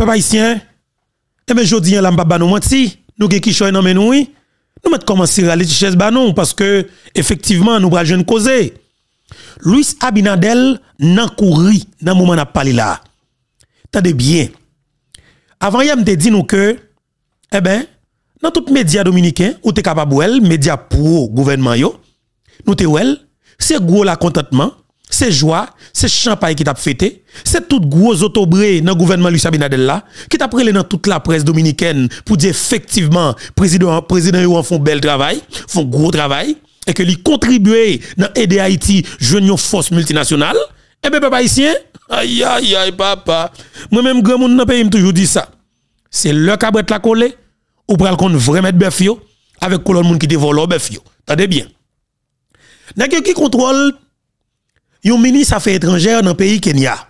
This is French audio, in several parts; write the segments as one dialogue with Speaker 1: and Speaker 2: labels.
Speaker 1: Peuple haïtien, eh bien, jodi, là, m'pa nous menti, nous qui choy nan nous, nous mettons commencer à aller chaise banon parce que, effectivement, nous pral jeune causer. Luis Abinadel nan couri dans moment n'a parlé là. Tendez bien. Avant hier m'te dit nous que eh ben dans tout média dominicain ou t'es capable ou média pro gouvernement yo, nous te wel, c'est gros la contentement, c'est joie, c'est champagne qui t'a fêté, c'est tout gros autobré dans le gouvernement Luis Abinadel là, qui t'a prélé dans toute la presse dominicaine pour dire effectivement, président, président yo font bel travail, font gros travail, et que lui contribuer dans aider Haïti une force multinationale, eh bien, papa haïtien, aïe, aïe, aïe, papa, moi-même, grand monde dans le pays, toujours dit ça. C'est le cabret la collé, ou pral qu'on vraiment bœuf yo, avec colon monde qui te vole bœuf yo. Tendez bien. N'a qui contrôle yon ministre affaires étrangères dans le pays Kenya.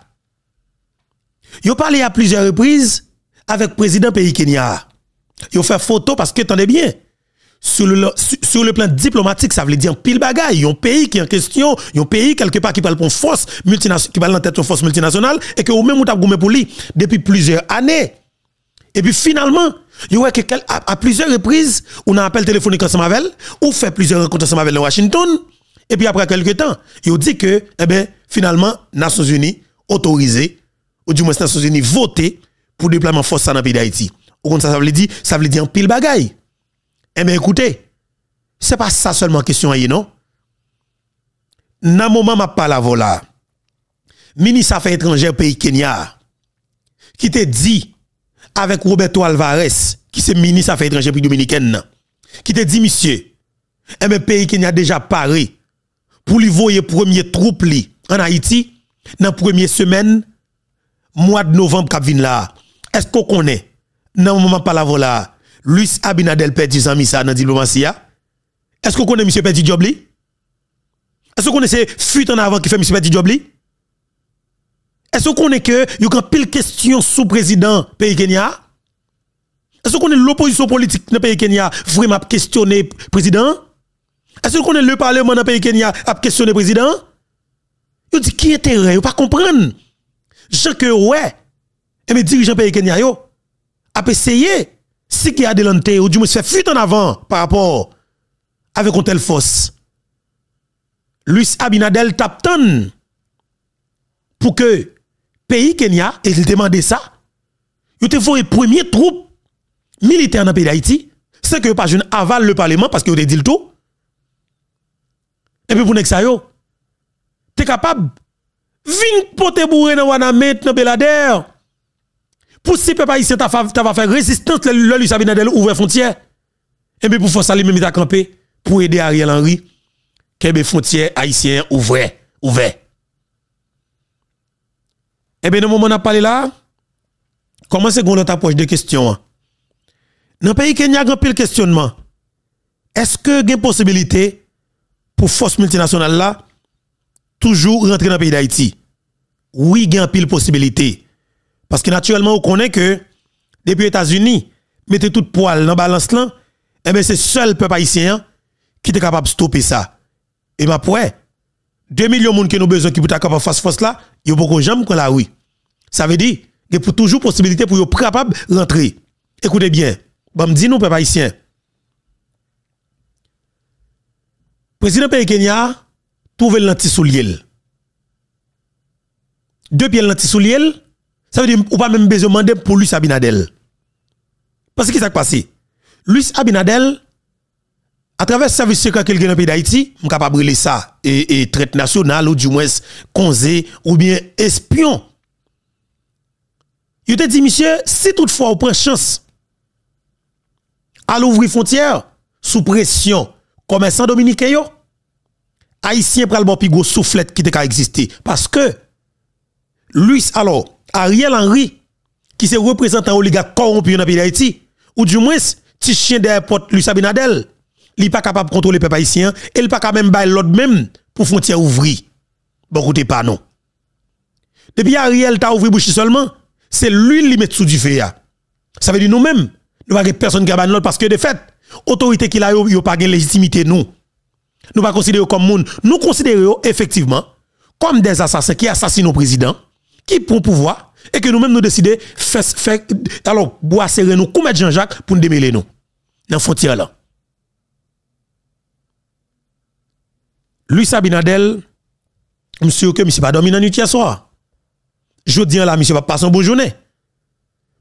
Speaker 1: Yo parlé à plusieurs reprises avec le président pays Kenya. Yo fait photo parce que tendez bien. Sur le, sur le plan diplomatique, ça veut dire pile bagaille. Un pays qui est en question, un pays quelque part qui parle pour une force multinationale, qui parle en tête une force multinationale, et que vous même vous pour lui depuis plusieurs années. Et puis finalement, y a que à, plusieurs reprises, on a appelé téléphonique ensemble avec ou fait plusieurs rencontres ensemble avec Washington, et puis après quelques temps, il dit que, eh bien, finalement, Nations Unies autorisé, ou du moins Nations Unies voté pour le déploiement force dans le pays d'Haïti. Ou ça, ça veut dire, ça veut dire un pile bagaille. Eh bien, écoutez, c'est pas ça seulement question, non? Dans le moment où je parle là, ministre Affaires étrangères pays Kenya, qui te dit avec Roberto Alvarez, qui est ministre Affaires étrangères pays dominicaine, qui te dit, monsieur, eh bien, pays Kenya déjà paré pour lui voyer premier troupe en Haïti, dans la première semaine, mois de novembre, là. Est-ce qu'on connaît, dans moment je parle là, Luis Abinadel Petit Zami ça dans diplomatie Est-ce que vous connaissez M. Petit Jobli Est-ce vous connaissez fuite en avant qui fait M. Petit Jobli Est-ce vous connaissez que y a pile question sous président pays Kenya? Est-ce vous connaissez l'opposition politique dans pays Kenya? Vraiment questionner président? Est-ce vous connaissez le parlement dans le pays Kenya a questionner président? Vous dit qui intérêt Vous pas comprendre. Je que ouais et mes dirigeants pays Kenya yo a essayé si qui a délanté ou du moins fait fuite en avant par rapport avec une telle force. Luis Abinadel tapton pour que pays Kenya et il demandé ça. Il te faut les premiers troupes militaires dans le pays d'Haïti. C'est que pas jeune aval le parlement parce que vous dit le tout. Et puis pour que ça yo, tu es capable vin pote bourré dans Wanamet dans Belader. Pour si peuple haïtien t'a va faire résistance le lui Sabinadel ouvre frontière. Et bien pour faire même t'a pour aider Ariel Henry que les frontières haïtiennes ouvre ouvert. Et bien dans le moment où on a parlé là comment c'est qu'on approche de questions dans le pays Kenya a pile questionnement est-ce que il y a possibilité pour force multinationale là toujours rentrer dans le pays d'Haïti oui il y a pile possibilité parce que naturellement, on connaît que depuis les États-Unis, mettez tout poil dans la balance là, eh bien c'est seul peuple haïtien qui est capable de stopper ça. Et ma ouais, 2 millions de monde qui ont besoin qui peut capable de faire face là, il y a beaucoup de gens qui là oui. Ça veut dire qu'il y a toujours possibilité pour être capable de rentrer. Écoutez bien, bon me dit nous peuple haïtien. Président pays Kenya trouve l'anti soulier. Deux pieds l'anti soulier ça veut dire ou pas même besoin demander pour Luis Abinadel. Parce que qui s'est passé? Luis Abinadel, à travers le service secret qu'il a dans le pays d'Haïti, je capable de ça, et, et traite nationale, ou du moins, conseil, ou bien espion. Il te dit, monsieur, si toutefois on prend chance à l'ouvrir frontière, sous pression, commerçant dominicain, yo, haïtien pral bon pigo soufflette qui te ka exister. Parce que, Luis, alors, Ariel Henry, qui se représentant oligarque corrompu dans pays d'Haïti, ou du moins, petit chien d'airport Luis Abinadel, il pas capable de contrôler le peuple haïtien, et il pas capable de l'autre même pour frontière ouvrir. Bon, écoutez pas non. Depuis Ariel t'a ouvert bouche seulement, c'est lui qui met sous du feu. Ça veut dire nous-mêmes, nous n'avons personne qui a l'autre parce que de fait, autorité qui a, yo pas de légitimité nous. Nous pas considérer comme monde, nous considérons effectivement comme des assassins qui assassinent le président qui prend pouvoir, et que nous-mêmes nous décider faire alors bois serrer nous comme Jean-Jacques pour nous démêler nous dans frontière là. Louis Sabinadel monsieur que monsieur pas dormi dans nuit hier soir. Je dis là monsieur va passer une bonne journée.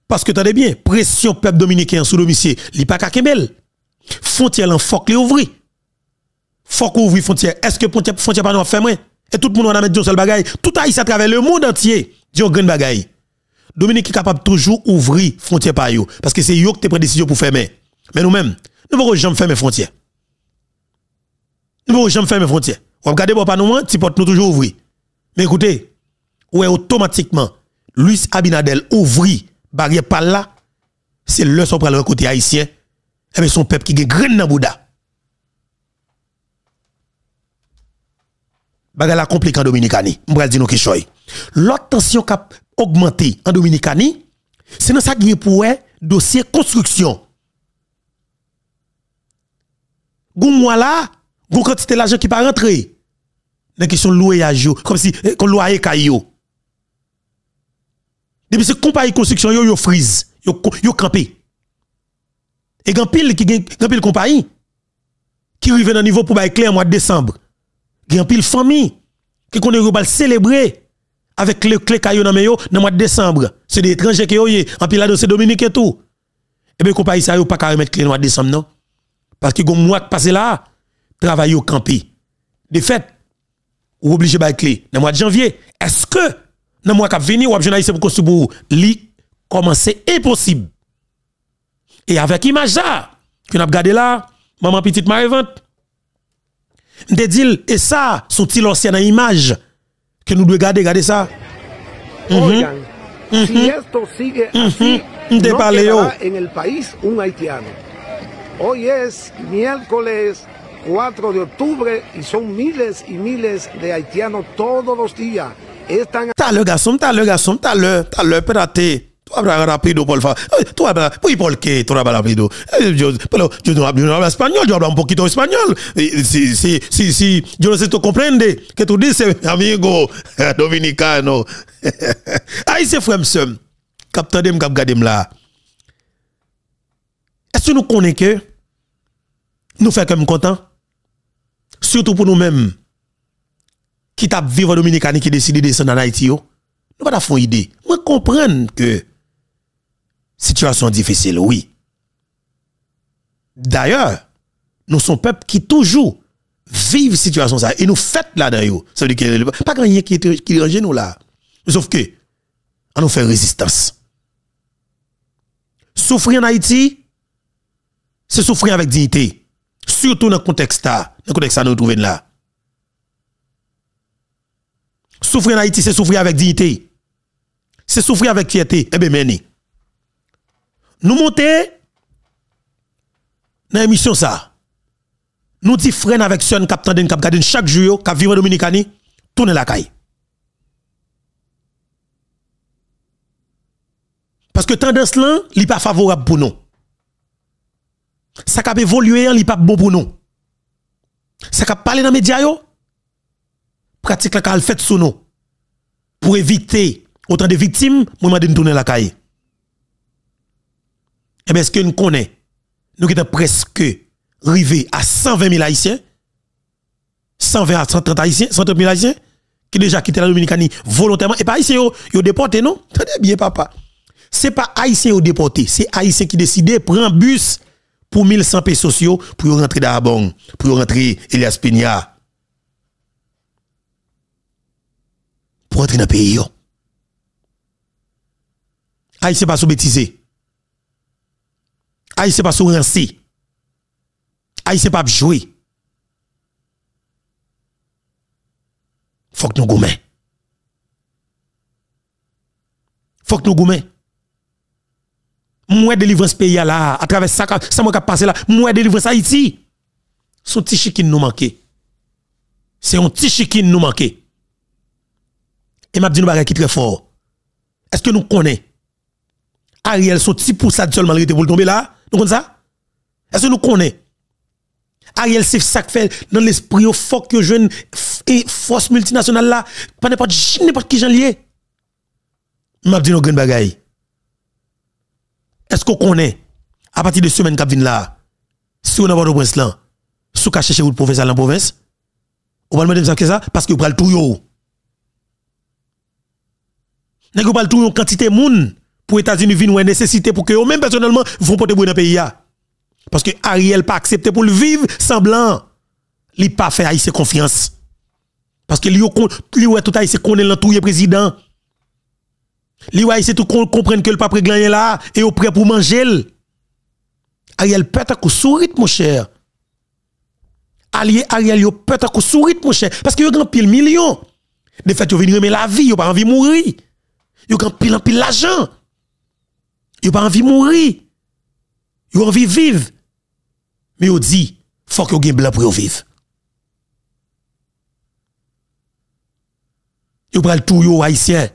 Speaker 1: Parce que attendez bien, pression peuple dominicain sous domicile, il pas qu'à Kembel. Frontière en faut que ouvrir. Faut qu'on ouvre frontière. Est-ce que frontière pas nous fermer et tout le monde va mettre un seul bagaille. Tout haïtien à travers le monde entier, dit un grand bagaille. Dominique est capable toujours ouvrir frontière par yo parce que c'est yo qui prend décision pour fermer. Mais nous-mêmes, nous ne pouvons jamais fermer frontières. Nous ne pouvons jamais fermer frontières. On regarde pas nous, tu portes nous toujours ouvrir. Mais écoutez, ouais automatiquement Luis Abinadel ouvrit barrière par là, c'est le son pour le côté haïtien. Et eh bien son peuple qui est graine dans Bouddha. Bagay la compliqué en Dominicani. M'bral dire nous qui choy. L'autre tension qui a augmenté en Dominicani, c'est dans ça qui est pour dossier construction. Goun là, goun quantité l'argent qui pas rentré. Dans question loué à jo, comme si qu'on eh, loyer kayo. Depuis ce compagnie construction yo yo freeze, yo yo campé. Et pile qui gan pile compagnie qui arrive dans niveau pour bail clair mois de décembre. Gen pile famille qui connaît va célébrer avec le clé caillou dans dans mois de décembre. C'est des étrangers qui ont en pile là c'est Dominique et tout. Et bien compagnie ça yo pas qu'à remettre clé mois de décembre non? Parce que gon mois passé là, travail au campé. De fait, ou obligé de clé dans mois de janvier. Est-ce que dans mois qui venu ou journaliste pour construire li commencer impossible. Et avec image ça que n'a regardé là, maman petite vente M'te dit, et ça, sont-ils anciens image que nous devons garder, garder ça?
Speaker 2: Oigan, mm -hmm. si esto sigue mm -hmm. así, no quedará en el país un haitiano. Hoy es miércoles 4 de octubre y son miles y miles de haitianos todos los días. Están...
Speaker 1: T'as le garçon, t'as le garçon, t'as le, t'as le, pératé. Tu hablas rápido, por favor. Tú hablas, ¿y por qué tú hablas rápido? Yo, pero yo no, yo no hablo español, yo hablo un poquito español. Si, si, si, si, yo no sé si tú comprendes que tú dices, amigo dominicano. Ahí se fue, monsieur. Capteur dem, cap gadem là. Est-ce que nous connaissons que nous faisons comme content? Surtout pour nous-mêmes qui t'a vivre dominicain qui décide de descendre en Haïti, nous pas faire idée. Moi comprendre que situation difficile, oui. D'ailleurs, nous sommes peuple qui toujours vivent situation ça et nous fait là-dedans. Ça veut dire que pas rien qui qui range nous là. Sauf que on nous fait résistance. Souffrir en Haïti, c'est souffrir avec dignité. Surtout dans le contexte là, dans le contexte là nous trouvons là. Souffrir en Haïti, c'est souffrir avec dignité. C'est souffrir avec fierté. Eh bien, meni. Nous montons dans l'émission ça. Nous disons frère avec son capitaine den cap chaque jour cap vivre dominicani tourner la caille. Parce que tendance là, n'est pas favorable pour nous. Ça cap évoluer, n'est pas bon pour nous. Ça cap parler dans les médias yo, pratique la fait sous nous pour éviter autant de victimes, moi m'a tourner la caille. Eh bien, est-ce que nous connaissons, nous sommes presque arrivés à 120 000 haïtiens, 120 à 130 haïtiens, 130 000 haïtiens, qui déjà quitté la Dominicanie volontairement, et pas haïtiens, ils ont déporté, non? Tenez bien, papa. C'est pas haïtiens qui déporté, c'est haïtiens qui décidé de prendre bus pour 1100 pesos sociaux pour rentrer banque, pour rentrer Elias Peña. Pour rentrer dans le pays. Haïtiens pas sous bêtisé. Aïe, c'est pas. Aïe, c'est pas jouer. Faut que nous goumens. Faut que nous goumens. Moi, délivrance pays là, à travers ça, ça m'a passé là, moi, délivrance Haïti. Son petit chikin nous manque. C'est un petit chikin nous manque. Et m'a dit nous qui très fort. Est-ce que nous connaissons? Ariel son petit pour ça seulement pour tomber là nous ça? Est-ce que nous connaissons? Ariel, c'est ça fait dans l'esprit au fort que jeune et force multinationale là, pas n'importe n'importe qui j'en lié. m'a dit nos grandes bagaille. Est-ce qu'on connaît, à partir de semaine qui vient là, si on a de prince là, si on chercher le professeur la province, on va me dire ça parce que vous prenez tout yo. Vous prenez tout quantité monde pour États-Unis venir une nécessité pour que eux même personnellement vont porter dans le pays Parce que Ariel pas accepté pour le vivre sans blanc. Il pas fait haïtien confiance. Parce que lui lui tout haïtien connaît le président. Wa c'est tout comprendre que le pas gagner là et au prêt pour manger. Ariel peut être sourit mon cher. Ariel yo peut être mon cher parce que yo grand pile million. De fait yo venir remettre la vie, yo pas envie mourir. Yo grand pile en pile l'argent. Yo pas envie mourir. Yo envie vivre. Mais yo dit faut que gagne blanc pour vivre. Yo pral tout yo haïtien.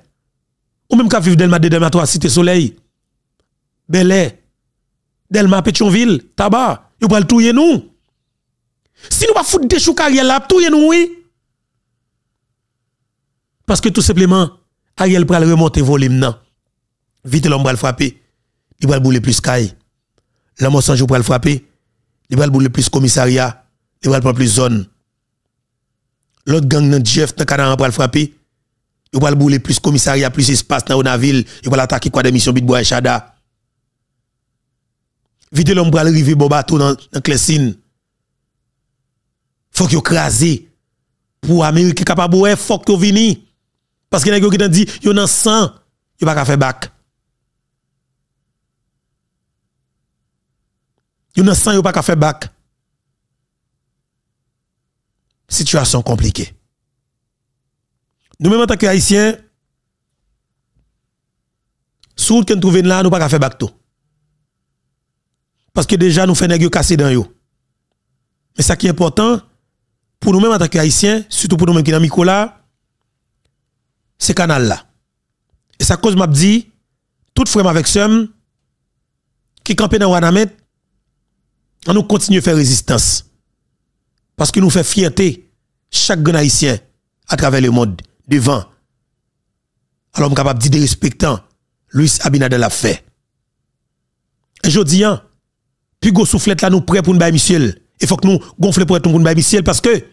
Speaker 1: Ou même qu'à vivre Delma de Delma 3, Cité Soleil, Belay, Delma Pétionville, Tabac, vous pouvez tout nous. Si nous pas foutre des choux carrière là, tout nous, oui. Parce que tout simplement, Ariel pral remonter volume nan. Vite l'homme pral frapper, il va bouler plus caille. L'homme sans jour pral frapper, il va bouler plus commissariat, il va prendre plus zone. L'autre gang nan Jeff nan Canada pral frapper, il va bouler plus commissariat, plus espace dans la ville, il va attaquer quoi des missions Bitbois et Chada. Vite l'homme va arriver bon bateau dans dans Clessine. Faut qu'il crase pour Amérique capable faut qu'il vini. Parce que les gens qui dit yo nan 100, yo pas faire bac. Yo nan 100, yo pas faire bac. Situation compliquée. Nous-mêmes en tant qu'Haïtiens, sous que nous trouvons là, nous pas faire bateau. Parce que déjà, nous faisons casser dans yo. Mais ça qui est important, pour nous-mêmes en tant qu'Haïtiens, surtout pour nous-mêmes qui dans c'est canal là. Et ça cause m'a dit, tout frère avec somme, qui campent dans Wanamet, nous continue à faire résistance. Parce que nous fait fierté, chaque grand haïtien, à travers le monde devant. Alors, je capable de dire respectant, Luis Abinadel a fait. Je dis, puis go soufflette là, nous prêts pour nous bailler Michel. Il faut que nous gonfler pour nous bailler Michel parce que,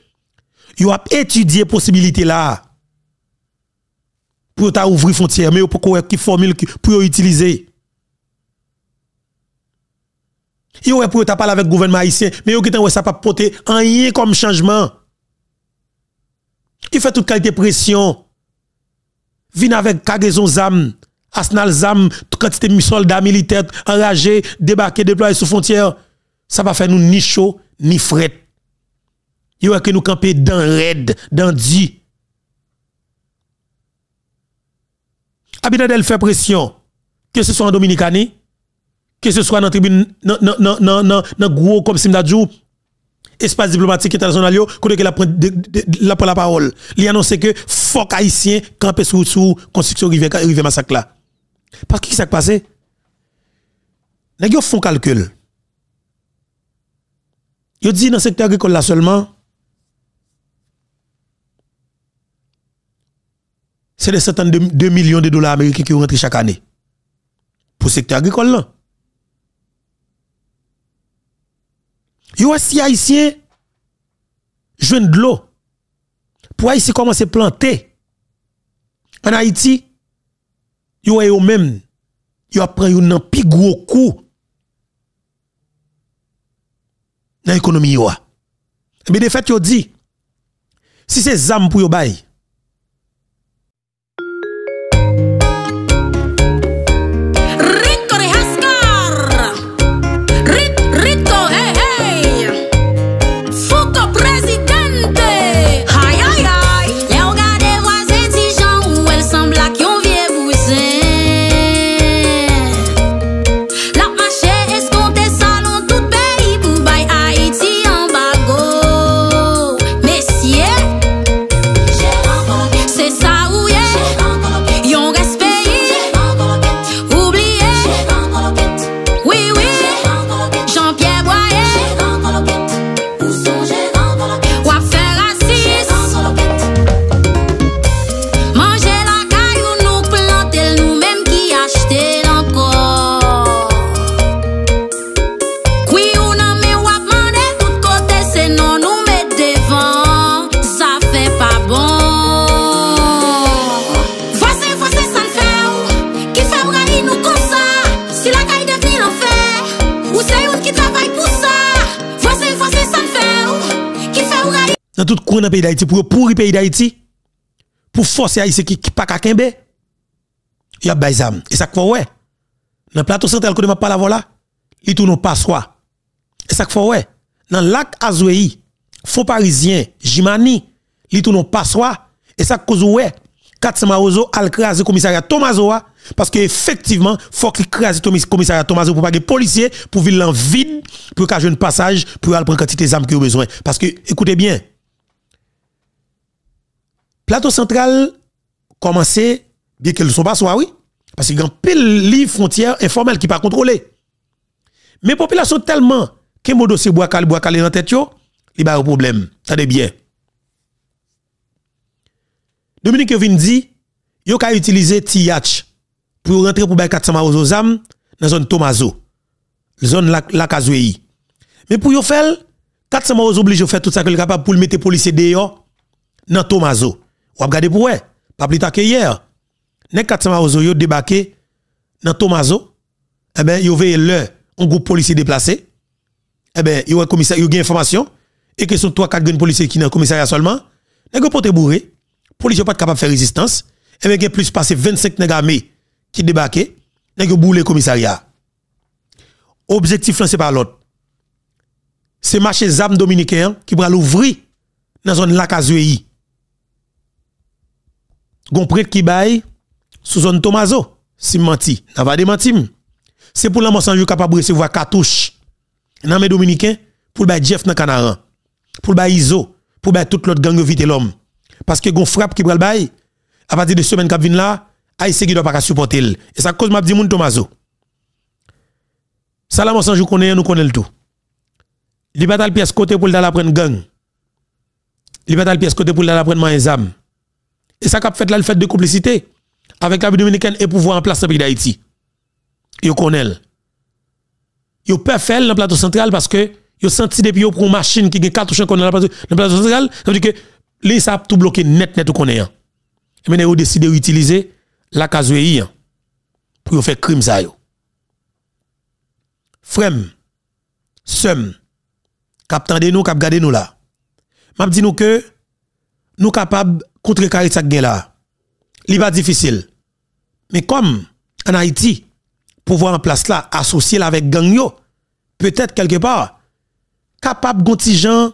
Speaker 1: il a étudié possibilité là. Pour ouvrir frontière, mais pour qui formule pour utiliser. Il a pour parler avec le gouvernement haïtien, mais il a ça pas porter rien comme changement. Il fait toute qualité pression. Vin avec cargaison zam, arsenal zam, toute quantité de soldats militaires enragés, débarqués, déployés sous frontière. Ça va faire nous ni chaud, ni fret. Il va que nous camper dans raid, dans di. Abinadel fait pression. Que ce soit en Dominicanie, que ce soit dans tribune, dans gros comme Simdadjou, espace diplomatique international côté que la prend la la parole. Il annonce que faut haïtien camper sous sous construction rivière rivière massacre là. Parce que qui s'est passé? Nèg yo font calcul. Yo dit dans le secteur agricole là seulement c'est des centaines de 2 millions de dollars américains qui rentrent chaque année pour le secteur agricole là Yo si haïtien jeune de l'eau. Pour Haïti commencer planter? En Haïti yo yo même yo prend un plus gros coup dans l'économie yo mais de fait yo dit si c'est zam pour yo bail coin dans pays d'Haïti pour pourrir pays d'Haïti pour forcer Haïti qui pas qu'à kembe. Il y a bayzam et ça quoi ouais. Dans le plateau central que pas la voilà, il tourne pas soi. Et ça quoi ouais. Dans lac Azouei, fond parisien, Jimani, il tourne pas soi et ça cause ouais. 400 Marozo al le commissariat Tomazoa parce que effectivement faut qu'il crase le commissariat Tomazo pour pas que policiers pour vivre en vide pour qu'à un passage pour aller prendre quantité d'armes qui ont besoin parce que écoutez bien plateau central commencé bien qu'elles ne sont pas soit oui parce qu'il y a pile livre frontière informelle qui pas contrôlé. Mais population tellement que mon dossier bois calé bois calé dans tête il y a un problème. Attendez bien. Dominique vient dit yo ka utiliser TIACH pour rentrer pour 400 marozo zam dans zone Tomazo zone la, la mais pour yo faire 400 marozo obligé faire tout ça que capable pour le mettre policier dehors dans Tomazo ou regarder pour ouais pas plus tard que hier les 400 marozo yo débarqué dans Tomazo eh ben yo veille le un groupe policier déplacé eh ben yo commissaire yo information et que sont 3 4 policiers qui dans commissariat seulement nèg pote bourré police pas capable de faire résistance. Y a plus passé 25 nèg armés qui débarqué nèg boule commissariat objectif lancé par l'autre c'est marché zam dominicain qui va l'ouvrir dans zone lac Azuei gon prêtre qui baille sous zone Tomazo si menti. N'a pas démenti c'est pour l'amorçage capable de recevoir cartouche dans mes dominicains pour le Jeff dans Canaran pour le Iso pour tout l'autre gang vite l'homme. Parce que gon frappe qui pral bay à partir de semaine qui vient là Haïtien qui doit pas supporter et ça cause m'a dit moun Tomazo Salam sans jou connaît nous connaît le tout li batal pièce côté pour d'aller prendre gang. Li batal pièce côté pour d'aller prendre exam et ça qu'a fait là le fait de complicité. Avec la dominicaine et pouvoir en place dans le pays d'Haïti. Yo connaît yo peut faire dans le plateau central parce que yo senti depuis yo pour une machine qui a cartouche dans le plateau central ça veut dire que les ça tout bloqué net net connaît hein. mais ils ont décidé d'utiliser la casouille hein, pour faire crime ça yo. Frem sem cap de nous cap garder nous là. M'a dit nous que nous capables contrecarrer ça gain là li pas difficile mais comme en Haïti pouvoir en place là associé avec gang peut-être quelque part capable gontijan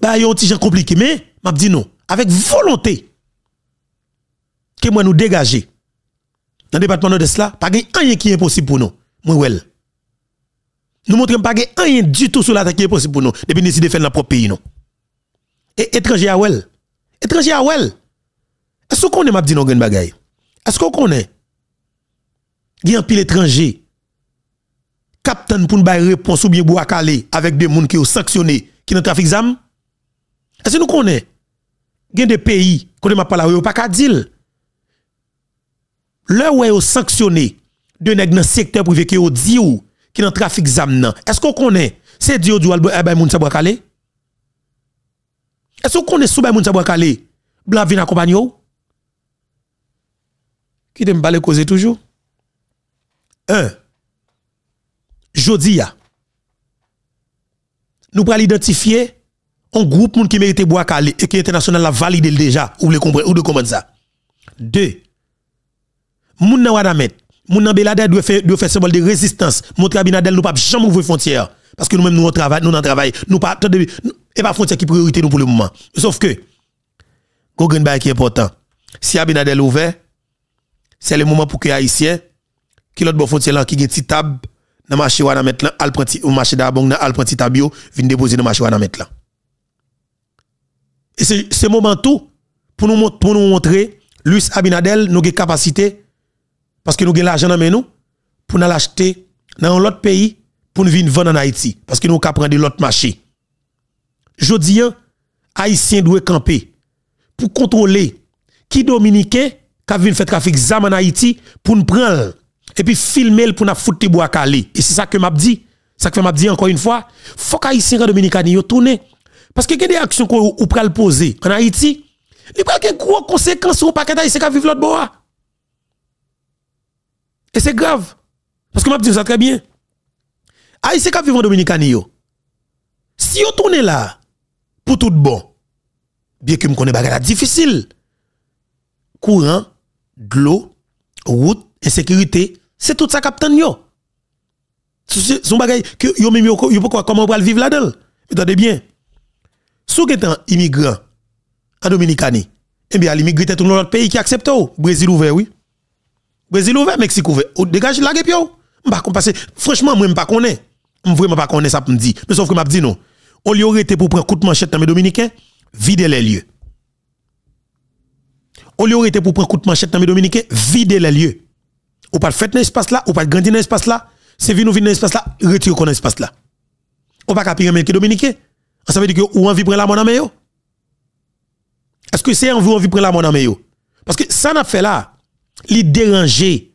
Speaker 1: bah petit compliqué mais m'a dit non, avec volonté, que moi nous dégager dans le département de cela, pas rien qui est possible pour nous. Moi, well. Nous montrons pas rien du tout sur la qui est possible pour nous, depuis nous décider de faire notre propre pays. Non. Et étranger à well. Étranger à. Est-ce qu'on est m'a dit non, bagay? Est-ce qu'on connaît? Il y a un pile étranger. Captain pour nous réponse ou bien bois calé avec des gens qui ont sanctionné qui dans trafic d'armes? Est-ce que nous connaissons? gen des pays, quand m'a parlé, pas qu'à dire. Là où sanctionné de nèg dans secteur privé qui dit ou qui dans trafic zam Est-ce qu'on connaît c'est Dio du albay moun sabwa kale? Est-ce qu'on connaît sous bay moun sabwa kale? Blanc vin accompagner ou? Qui te m'parle causer toujours? Un. Jodi ya. Nous pral identifier un groupe moun qui mérite bois calé et qui international l'a validé déjà ou le comprendre ou de comprendre ça? Deux moun nan wadamet moun nan belade doit faire doit faire symbole de résistance montrer abinadel nous pas jamais ouvrir frontière parce que nous même nous on travaille nous on travail nous pas et pas frontière qui priorité nous pour le moment sauf que Gogen bay qui est important si abinadel ouvert c'est le moment pour que haïtien qui l'autre bon frontière là qui gen ti tab dans marché wadamet là al prenti au marché d'abong al prenti tabio vinn déposer dans marché wadamet là et c'est ce moment tout pour nous, montrer, Luis Abinadel, nous avons capacité, parce que nous avons l'argent dans nous, pour nous l'acheter dans l'autre pays, pour nous venir vendre en Haïti. Parce que nous avons prendre l'autre marché. Je dis, Haïtien doit camper pour contrôler qui dominicain qui vient faire trafic zam en Haïti pour nous prendre et puis filmer pour nous foutre bois calé. Et c'est ça que m'a dit. Ça que m'a dit encore une fois, faut qu'Haïtien dominicain yo tourner parce que y a des actions qu'on ou pral poser en Haïti, il y a des gros conséquences sur le paquet d'Haïtiens qui vivent l'autre bois. Et c'est grave. Parce que je dis ça très bien. Haïtiens qui vivent en Dominicanie, si vous tournez là, pour tout bon, bien que me connais bagay difficile. Courant, de l'eau, route, insécurité, c'est tout ça capitaine yo. Son bagay que yo même yo, yo comment on vivre là-dedans? Attendez bien. Êtes un immigrant en Dominicanie, eh bien, l'immigré tout l'autre pays qui accepte. Brésil ouvert, oui. Brésil ouvert, Mexique ouvert. Dégage la gueule, M'pa parce franchement, moi, m'pa connais. Vraiment pas connais ça pour me dire. Mais sauf que m'a dit non. Lui aurait été pour prendre coup de manchette dans les Dominicains, vider les lieux. Lui aurait été pour prendre coup de manchette dans les Dominicains, vider les lieux. Ou pas fait dans l'espace là, ou pas grandir dans l'espace là, c'est venu venir dans l'espace là, retirer dans l'espace là. Ou pas capir les Dominicains. Ça veut dire que ou envie prendre la monnaie yo. Est-ce que c'est envie envie prendre la monnaie yo? Parce que ça n'a fait là, il déranger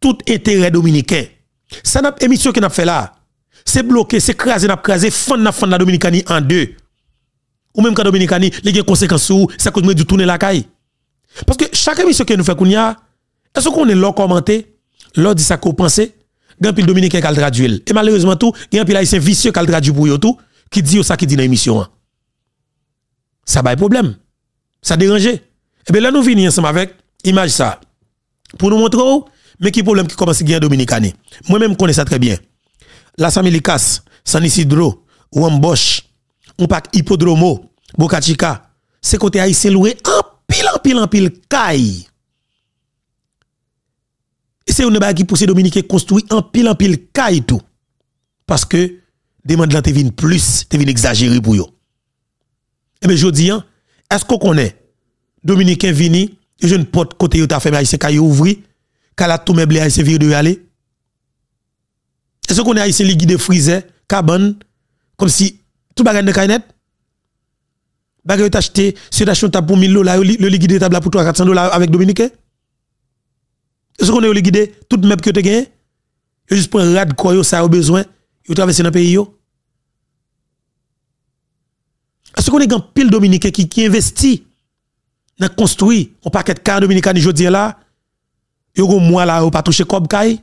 Speaker 1: tout intérêt dominicain. Ça n'a émission qui n'a fait là. C'est bloqué, c'est crasé, n'a crasé, fond n'a fond la Dominicanie en deux. Ou même quand Dominicanie, les des conséquences ça cause du tourner la caille. Parce que chaque émission que nous faisons, est-ce qu'on est là commenté, là dit ça qu'on pensait, grand pile dominicain qui traduit. Et malheureusement tout, grand pile haïtien vicieux qui traduit pour tout, qui dit ça qui dit dans l'émission. Ça va problème. Ça dérange. Et bien là nous venons ensemble avec image ça. Pour nous montrer mais qui problème qui commence à gagner Dominicani. Moi-même, connais ça très bien. La Samilicas, San Isidro, Wambosch, on Hippodromo, Boca Chica, c'est côté haïtien loué en pile, en pile, en pile, caille. Et c'est une bague qui pousse Dominique construit en pile, en pile, caille tout. Parce que demande là te plus, te exagéré pour yo. Et eh bien, je dis, hein, est-ce qu'on connaît? Dominicain vini, je ne porte côté yo ta fait haïtien caille ouvri, Kala tout meuble haïtien vir de aller. Est-ce qu'on est haïtien li guide freezer, cabane comme si tout bagage de kainet bagage acheté, si tu acheté pour 1000 dollars, le li guide table pour 3 400 dollars avec Dominique Est-ce qu'on est li guide tout meuble que tu gagné juste pour rad quoi ça a besoin, yo traverser dans pays yo. Est-ce qu'on est un pile dominicain qui, qui investit dans construit un paquet de car dominicain aujourd'hui là Yo go moi là, yo pas touché kob kay.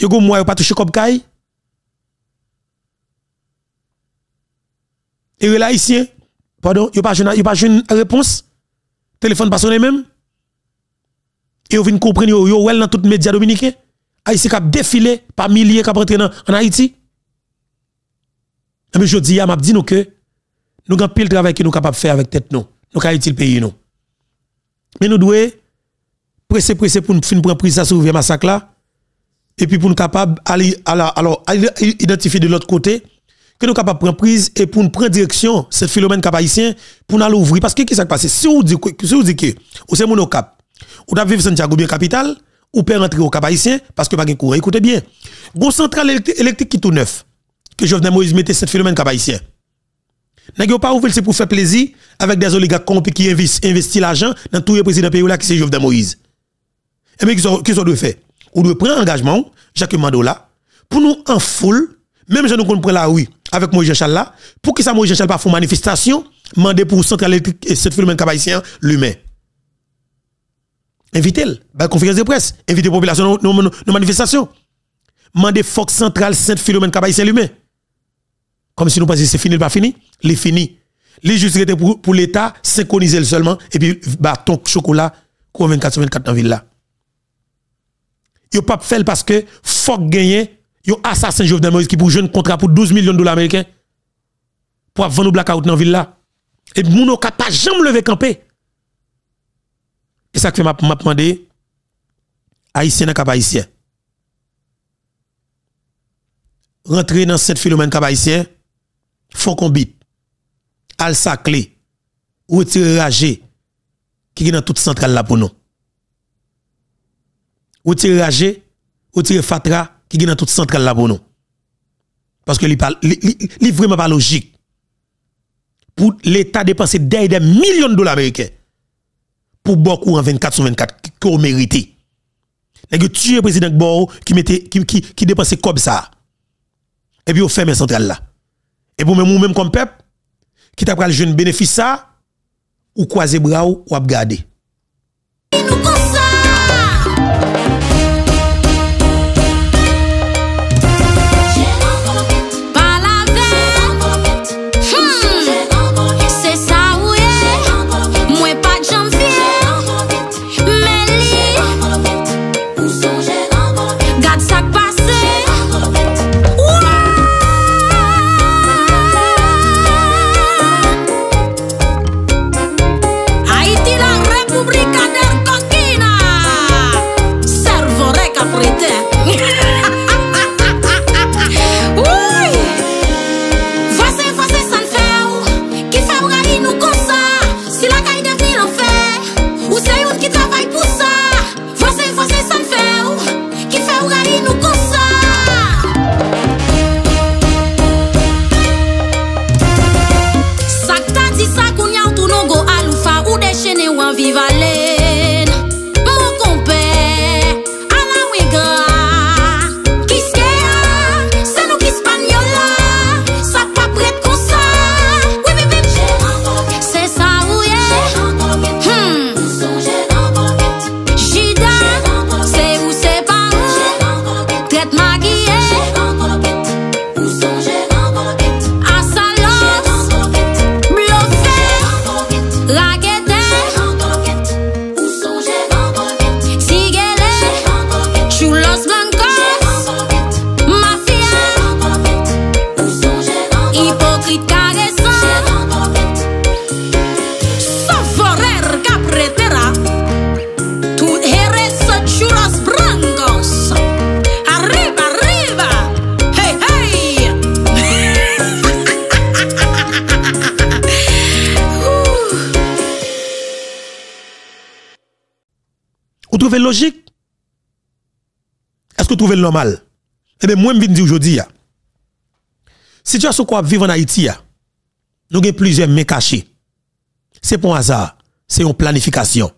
Speaker 1: Yo go moi, pas touché kob kay. Et là ici, pardon, yo pas yo pas une réponse. Téléphone pas sonné même. Et yo vinn comprendre yo yo well dans tout média dominicain. Haïti cap défilé par milliers cap rentrer en Haïti. Mais je dis, m'a dit nous que nous avons pile travail que nous capable faire avec tête nous. Nous Haïti le pays nous. Mais nous devons pressé pressé pour nous prendre prise sur le massacre là et puis pour nous capable aller alors identifier de l'autre côté que nous capable prendre prise et pour nous prendre direction ce phénomène cap haïtien pour nous l'ouvrir. Parce que qu'est-ce qui s'est passé? Si vous dit si vous dit que ou c'est mon cap ou d'avez vivre Santiago bien capitale ou peut rentrer au cap haïtien parce que pas de courant. Écoutez bien. Bon centrale électrique qui tout neuf que Jovenel Moïse mettait ce phénomène cap haïtien. N'a pas ouvert c'est pour faire plaisir avec des oligarques qui investissent l'argent dans tous les présidents pays là qui c'est Jovenel Moïse et eh bien, qu'est-ce qu'on doit faire? On doit prendre engagement, Jacques Mandola, pour nous en foule, même si nous comprenons la oui, avec Moïse Jean-Charles là, pour que ça Moïse Jean-Charles pas une manifestation, demander pour central et cette phénomène cabaïtien l'humain. Invitez-le, bah, conférence de presse, invitez la population nos, manifestations. Mandez Fox Central Saint Philomène Kabaïsien l'humain. Comme si nous pensions c'est fini, pas fini, il est fini. Les juste pour, pour l'État, synchroniser seulement, et puis, bah, ton chocolat, 24 24 dans la ville là yo pas fait parce que faut gagner yo assassin Jovenel Moïse qui pour jeune contrat pour 12 millions de dollars américains pour vendre blackout dans ville là. Et moun ka pas jamais lever camper et ça que m'a m'a demandé haïtien pas haïtien. Rentrer dans cette phénomène cap haïtien faut qu'on bite. Al saclé retirer ragé qui est dans toute centrale là pour nous ou tirer Ragé, ou tirer Fatra, qui est dans toute centrale là pour nous. Parce que n'est vraiment pas logique. Pour l'État dépenser des millions de dollars américains pour beaucoup en 24 sur 24 qu'on mérite. Vous tuer le président qui mettait qui qui, qui dépensait comme ça. Et puis on ferme centrale là. Et pour même même comme peuple qui t'a pris le jeune bénéfice ça ou croiser bras ou garder. Le normal? Eh bien, moi, je viens dire aujourd'hui, situation qu'on vivre en Haïti, nous avons plusieurs mains. C'est pas un hasard, c'est une planification.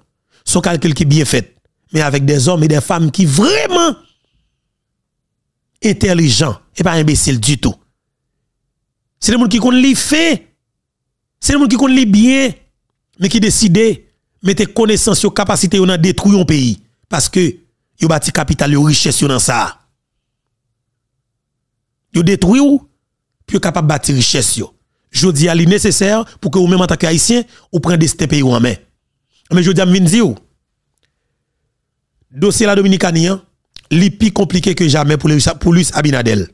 Speaker 1: Son calcul qui est bien fait, mais avec des hommes et des femmes qui vraiment intelligents et pas imbéciles du tout. C'est les gens qui connaissent fait. C'est les gens qui connaissent bien, mais qui décident mettre connaissances, capacité à détruire un pays. Parce que, yo bâti capital, yo richesse dans ça. Yo détruit ou, puis yo capable bâtir richesse yo. Je dis à nécessaire pour que vous même en tant qu'haïtien, vous preniez des pays en main. Mais je dis à dire, dossier la Dominicanien, li plus compliqué que jamais pour, pour Luis Abinadel.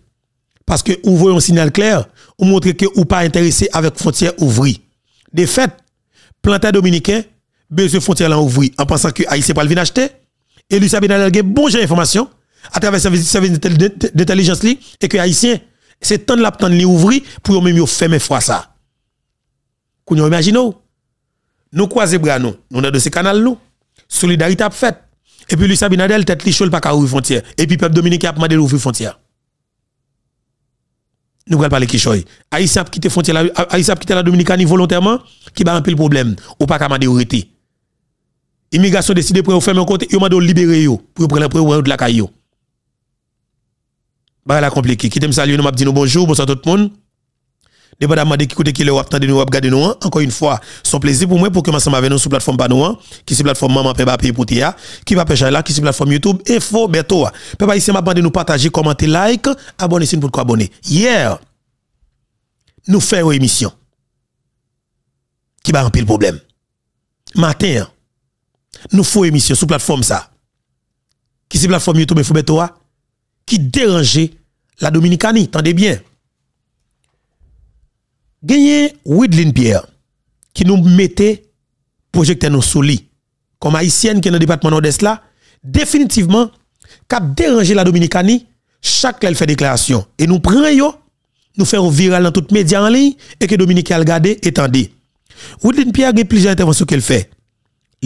Speaker 1: Parce que vous voyez un signal clair, vous montrez que vous pas intéressé avec frontière ouvrie. De fait, plantain dominicain, besoin frontière là ouvri en pensant que Haïtien pas le venir acheter. Et Luis Abinadel a bon information à travers le service d'intelligence et que Haïtien c'est de la li ouvri pour même yo fermer fois ça. Qu'on imagine nous croiser bras nous, nous dans ce canal nous, solidarité a fait. Et puis lui Sabinadel tête li pas ka ouvrir frontière et puis peuple dominicain a demandé d'ouvrir frontière. Nous allons parler qui choy. Haïtien a quitté frontière Haïtien quitté la Dominicanie volontairement qui va un peu le problème ou pas ka mandé arrêter. Immigration décide pour fermer un côté, yo mande libérer pour prendre pour de la caillou bah la compliqué qui t'aime saluer nous m'a nous bonjour bonsoir tout le monde. Dépendamment de qui le attendre nous regarder nous hein. encore une fois son plaisir pour moi pour que ensemble avec nous sur plateforme Banouan hein. qui c'est plateforme Maman Peba Pays pour qui va pêcher là qui c'est plateforme YouTube Info Beto Peba ici m'a demandé nous partager commenter like abonner si pour quoi abonner. Hier nous faisons une émission qui va remplir le problème. Matin hein. Nous faisons émission sur plateforme ça qui c'est plateforme YouTube Info Beto qui dérangeait la Dominicanie. Tendez bien. Gagné Widlin Pierre qui nous mettait projecteur nous sous comme haïtienne qui est dans le département nord-est là, définitivement, cap déranger la Dominicanie, chaque elle fait déclaration. Et nous prenons nous faisons viral dans toutes les médias en ligne et que Dominique a regardé et tendez. Woodlin Pierre a plusieurs interventions qu'elle fait.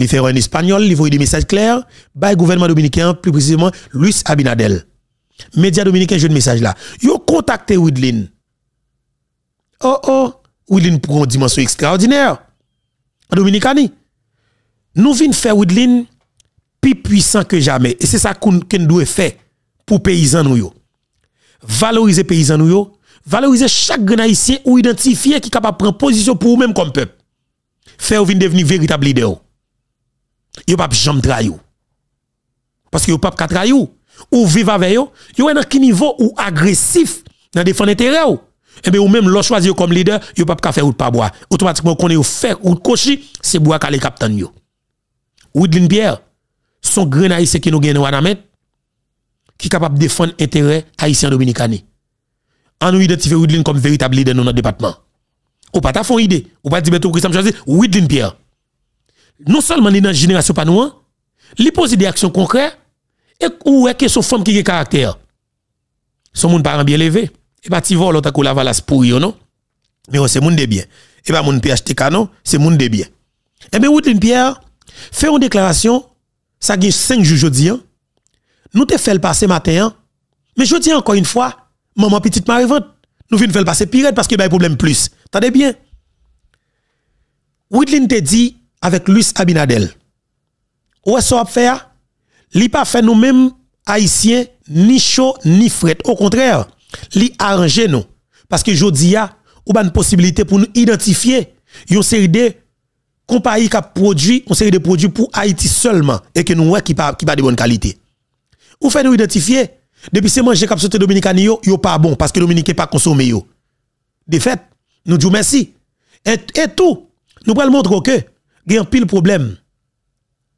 Speaker 1: Il fait en espagnol, il voit des messages clairs, le gouvernement dominicain, plus précisément Luis Abinadel. Média dominicain, un message là. Yo contacté Widlin. Oh oh, Widlin pour une dimension extraordinaire. En Dominicanie. Nous venons faire Widlin plus puissant que jamais. Et c'est ça qu'on doit faire pour paysans nous. Valoriser paysans nous. Valoriser chaque haïtien ou identifier qui est capable de prendre position pour vous-même comme peuple. Faire vous devenir véritable leader. Yo pas jamais. Parce que yo pas trahir ou vivre avec yo est quel niveau ou agressif dans défendre intérêt ou? Et eh bien ou même l'on choisir comme leader, yo pas faire ou pas boire. Automatiquement connaît ou faire ou cochi, c'est boire calé capitaine yo. Woodlin Pierre, son grand haïtien qui nous gagne Wanamet qui est capable de défendre intérêt haïtien dominicain. En nous identifier Woodlin comme véritable leader dans notre département. Ou pas ta fond idée, ou pas dire que ça choisir Woodlin Pierre. Non seulement dans la génération pas nous, il pose des actions concrètes et où est que son femme qui a caractère? Son monde parent bien élevé. Et pas ti vol l'autre la valas pour non? Mais c'est monde de bien. Et pas monde PHTK non c'est monde de bien. Et bien Woodline Pierre fait une déclaration ça gagne 5 jours jeudi hein. nous te fait le passer matin hein. mais je dis encore une fois maman petite marie nous venons faire le passer pire parce qu'il y a un problème plus. T'entendez bien? Woodline te dit avec Luis Abinadel. Où est-ce qu'on faire? Li pas fait nous-mêmes haïtiens ni chaud ni fret. Au contraire li arranger nous. Parce que jodi a une possibilité pour nous identifier une série de compagnies qui produit une série de produits pour Haïti seulement et que nous qui pas qui pas de bonne qualité. Ou fait nous identifier. Depuis c'est manger cap sauté dominicain yo yo pas bon parce que dominicain pas consommé yo. De fait nous disons merci. Et, et tout. Nous le montrer que il y a un pile problème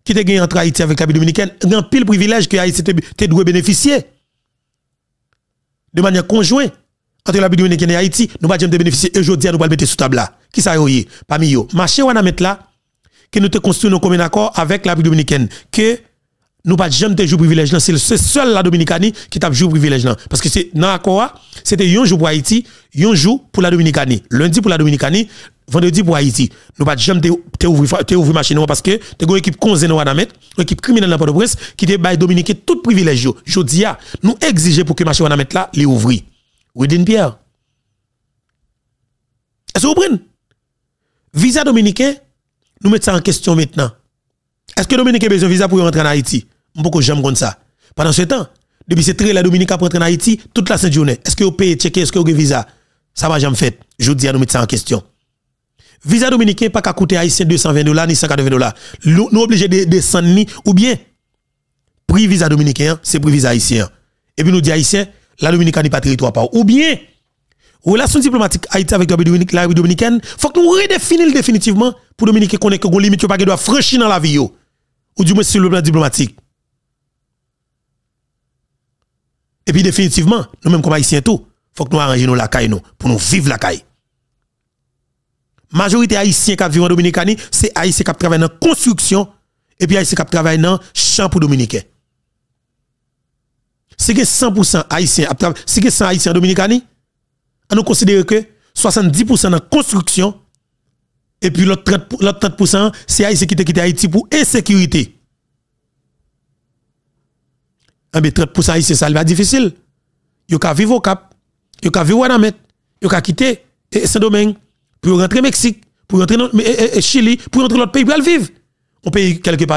Speaker 1: qui te gagné entre Haïti avec la dominicaine, un pile privilège que Haïti te doit bénéficier. De manière conjointe entre la dominicaine et Haïti, nous pas jamais bénéficier et aujourd'hui nous pas mettre sous table là. Qui ça yoye parmi yo. Marché wana mettre là que nous te construisons un commun accord avec la dominicaine que nous pas jamais te jouer privilège c'est seul la Dominicanie qui t'a joué privilège là parce que c'est dans l'accord c'était un jour pour Haïti, un jour pour la Dominicanie. Lundi pour la Dominicanie, vendredi pour Haïti. Nous pas jamais te ouvrir te machine parce que tu une équipe conseil dans Wadamet, une équipe criminelle dans Port-au-Prince qui te bail Dominique tout privilège. Jodi a, nous exiger pour que machine Wadamet là les ouvrir. Pierre. Est-ce que vous comprenez? Visa dominicain, nous mettons ça en question maintenant. Est-ce que Dominique a besoin de visa pour rentrer en Haïti? Pourquoi j'aime comme ça? Pendant ce temps, depuis c'est très la Dominique a rentrer en Haïti toute la sainte journée. Est-ce que vous payez checker, est-ce que vous avez visa? Ça va jamais fait. Je dis à nous mettre ça en question. Visa dominicain pas qu'à coûter haïtien 220 dollars ni 180 dollars. Nous obligés de descendre ou bien prix visa dominicain, c'est prix visa haïtien. Et puis nous dit haïtien, la Dominique n'est pas territoire. Ou bien relation diplomatique Haïti avec la République dominicaine, faut que nous redéfinissons définitivement pour Dominique est que limite pas doit franchir dans la vie ou du moins sur le plan diplomatique. Et puis définitivement, nous même comme haïtiens tout, faut que nous arrangions la caille nous pour nous vivre la caille. Majorité haïtien qui vivent en Dominicanie, c'est haïtien qui travaillent dans la construction et puis haïtien qui travaillent dans champ pour dominicain. Que 100% haïtien, que 100 haïtiens dominicani, on nous considère que 70% dans la construction et puis l'autre 30%, c'est haïtien qui quitté Haïti pour insécurité. Ah, mais 30% haïtien, ça va difficile. Yo ka vivre au Cap, yo ka vivre à Namet, yo ka quitter Saint-Domingue pour rentrer au Mexique, pour rentrer au Chili, pour rentrer dans l'autre pays pour vivre. On paye quelque part